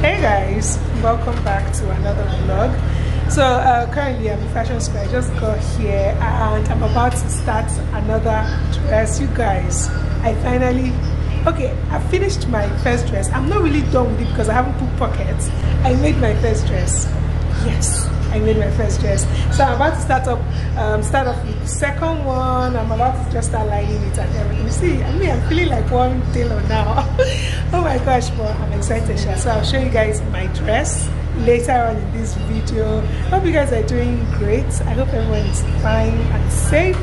hey guys welcome back to another vlog so uh, currently i'm in fashion square i just got here and i'm about to start another dress you guys i finally okay i finished my first dress i'm not really done with it because i haven't put pockets i made my first dress yes I made my first dress. So I'm about to start up, um, start off with the second one. I'm about to just start lining it and everything. You see, I mean, I'm feeling like one tailor now. oh my gosh, but I'm excited. So I'll show you guys my dress later on in this video. Hope you guys are doing great. I hope everyone is fine and safe.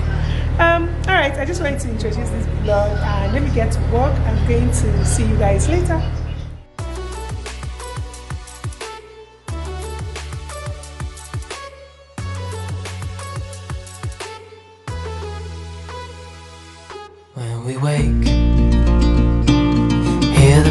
Um, all right, I just wanted to introduce this vlog and let me get to work. I'm going to see you guys later. When we wake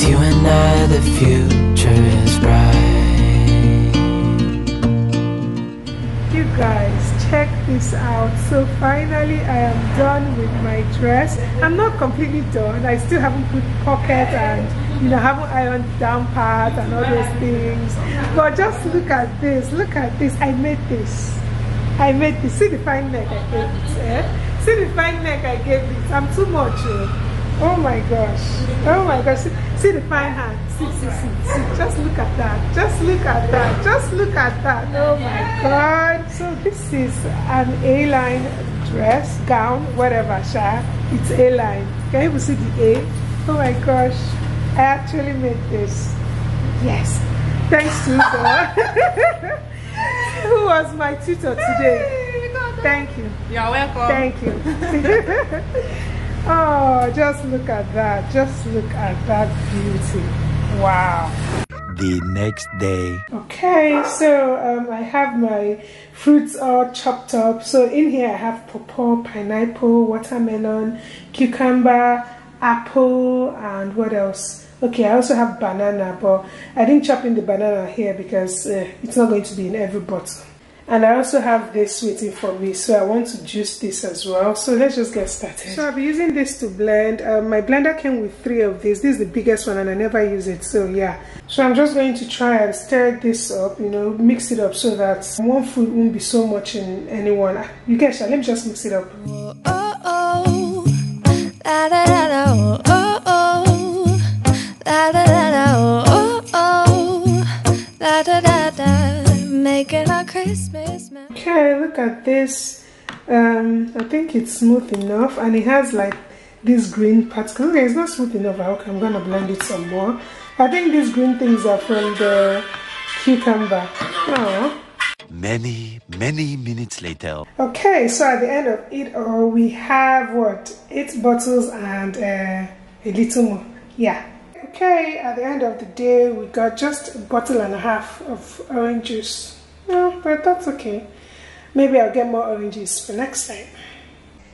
With you and I, the future is bright. You guys, check this out. So finally, I am done with my dress. I'm not completely done. I still haven't put pocket and you know haven't ironed down part and all those things. But just look at this. Look at this. I made this. I made this. See the fine neck I gave it. Eh? See the fine neck I gave this. I'm too much. Oh, oh my gosh. Oh my gosh. See, the fine hand. See, see, see, see. Just look at that. Just look at that. Just look at that. Oh my god. So this is an A-line dress, gown, whatever, Sha. It's A-line. Can you even see the A? Oh my gosh. I actually made this. Yes. Thanks to God. Who was my tutor today? Thank you. You're welcome. Thank you. oh, just look at that. Just look at that beauty. Wow. The next day. Okay, so um, I have my fruits all chopped up. So in here I have pawpaw, pineapple, watermelon, cucumber, apple, and what else? Okay, I also have banana, but I didn't chop in the banana here because uh, it's not going to be in every bottle and I also have this waiting for me so I want to juice this as well. So let's just get started. So I'll be using this to blend. Um, my blender came with three of these. This is the biggest one and I never use it so yeah. So I'm just going to try and stir this up you know mix it up so that one food won't be so much in any one. You guys let me just mix it up. Oh, oh, da, da, da, making our Christmas. Okay, look at this. Um, I think it's smooth enough, and it has like these green parts. Okay, it's not smooth enough. Okay, I'm gonna blend it some more. I think these green things are from the cucumber. Oh. Many, many minutes later. Okay, so at the end of it all, we have what? Eight bottles and uh, a little more. Yeah. Okay, at the end of the day, we got just a bottle and a half of orange juice. No, but that's okay. Maybe I'll get more oranges for next time.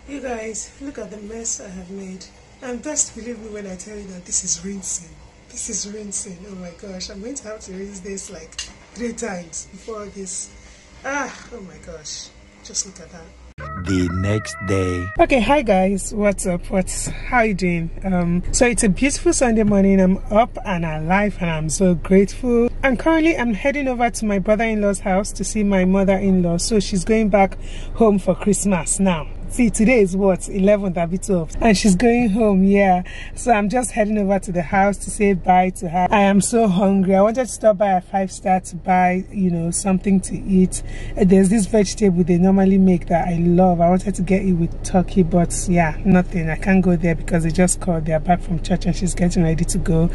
You guys, look at the mess I have made. And best believe me when I tell you that this is rinsing. This is rinsing. Oh my gosh, I'm going to have to rinse this like three times before this. Ah, oh my gosh. Just look at that the next day. Okay hi guys. What's up? What's how you doing? Um so it's a beautiful sunday morning. I'm up and alive and i'm so grateful. And currently i'm heading over to my brother-in-law's house to see my mother-in-law. So she's going back home for christmas now see today is what 11th i'll be 12th and she's going home yeah. So i'm just heading over to the house to say bye to her. I am so hungry. I wanted to stop by a five star to buy you know something to eat. There's this vegetable they normally make that i love. I wanted to get it with turkey but yeah nothing. I can't go there because they just called. They're back from church and she's getting ready to go.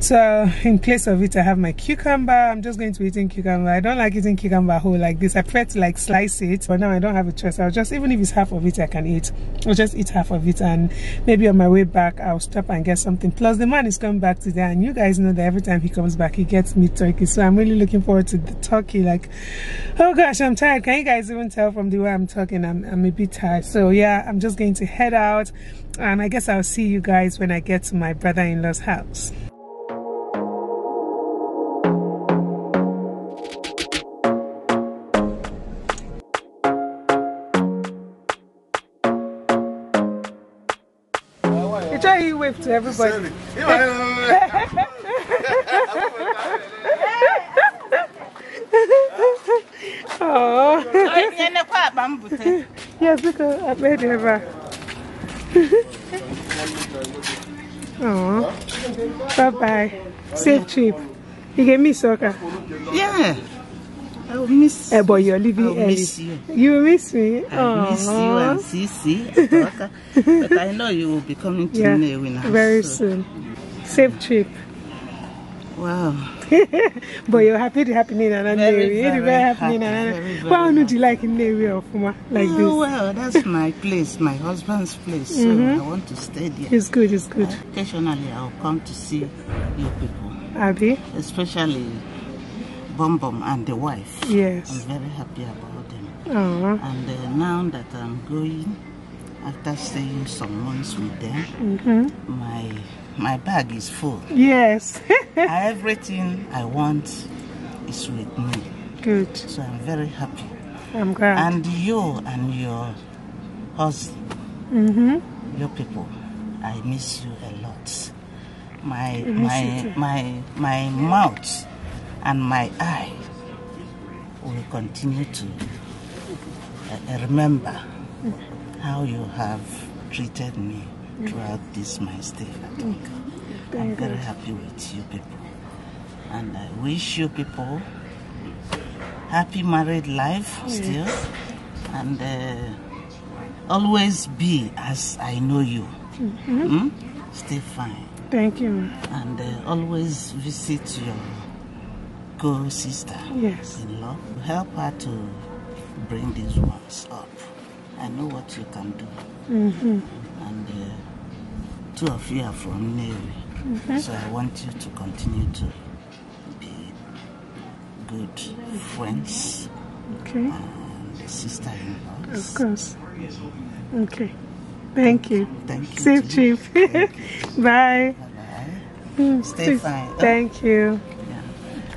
So in place of it i have my cucumber. I'm just going to eating cucumber. I don't like eating cucumber whole like this. I prefer to like slice it but now i don't have a choice. I'll just even if it's half of it it I can eat. I'll just eat half of it and maybe on my way back I'll stop and get something. Plus the man is coming back today and you guys know that every time he comes back he gets me turkey. So I'm really looking forward to the turkey. Like, oh gosh, I'm tired. Can you guys even tell from the way I'm talking? I'm, I'm a bit tired. So yeah, I'm just going to head out and I guess I'll see you guys when I get to my brother-in-law's house. To everybody. oh. yes, because I made it Oh. Bye bye. Safe trip. You gave me soccer. Yeah. I will miss Eh, boy, you're leaving I will early. miss you. You miss me? I miss you and Sisi. but I know you will be coming to Yeah, Nnewi now. very so- soon. Safe trip. Wow. but you're happy to happen in an Very. You're very very happy in happy, an very, very Why would you like in Nnewi or Fuma like this? oh, this? well, that's my place, my husband's place. So Mm-hmm. I want to stay there. It's good, it's good. Occasionally, I'll come to see you people, Abby? especially Bom Bom and the wife. Yes. I'm very happy about them. Oh, And uh, now that I'm going, after staying some months with them, Mm-hmm. my my bag is full. yes. Everything I want is with me. good. So I'm very happy. I'm glad. And you and your husband, mm-hmm. your people, I miss you a lot. My my my my mouth and my eye will continue to uh, remember how you have treated me throughout this my stay at. I'm very happy with you people. And I wish you people happy married life still. And uh, always be as I know you. Hmm? Stay fine. Thank you. And uh, always visit your co-sister Yes. in law. Help her to bring these ones up. I know what you can do. Mm-hmm. And uh, two of you are from Nnewi. Mm-hmm. So I want you to continue to be good friends Okay. and sister-in-laws. Of course. Okay. Thank you. Thank you. Safe trip. Bye. Bye-bye. Mm, Stay fine. Thank you.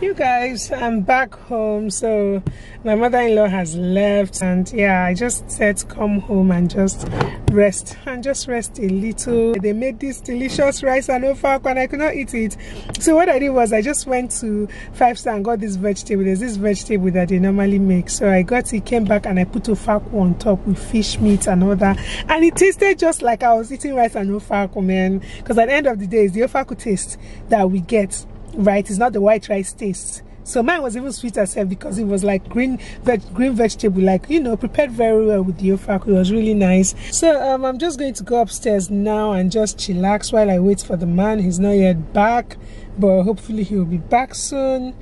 You guys, I'm back home. So my mother-in-law has left, and yeah, I just said come home and just rest and just rest a little. They made this delicious rice and ofe akwu, and I could not eat it. So what I did was I just went to Five Star and got this vegetable. There's this vegetable that they normally make. So I got it, came back, and I put ofe akwu on top with fish meat and all that, and it tasted just like I was eating rice and ofe akwu, man. Because at the end of the day, it's the ofe akwu taste that we get right it's not the white rice taste. So mine was even sweeter as hell because it was like green veg green vegetable like you know prepared very well with the ofe akwu it was really nice. So um i'm just going to go upstairs now and just chillax while i wait for the man. He's not yet back but hopefully he'll be back soon.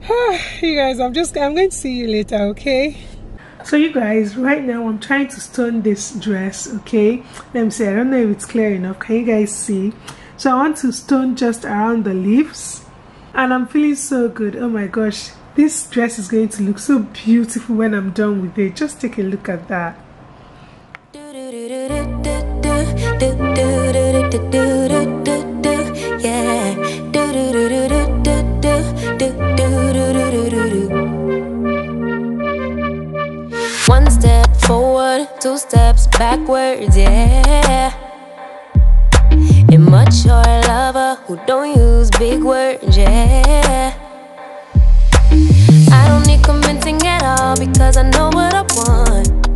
You guys i'm just i'm going to see you later okay? So you guys right now i'm trying to stone this dress okay? Let me see i don't know if it's clear enough. Can you guys see? So i want to stone just around the leaves and i'm feeling so good. Oh my gosh. This dress is going to look so beautiful when i'm done with it. Just take a look at that. One step forward, two steps backwards, yeah. Immature lover who don't use big words, yeah. I don't need convincing at all because I know what I want.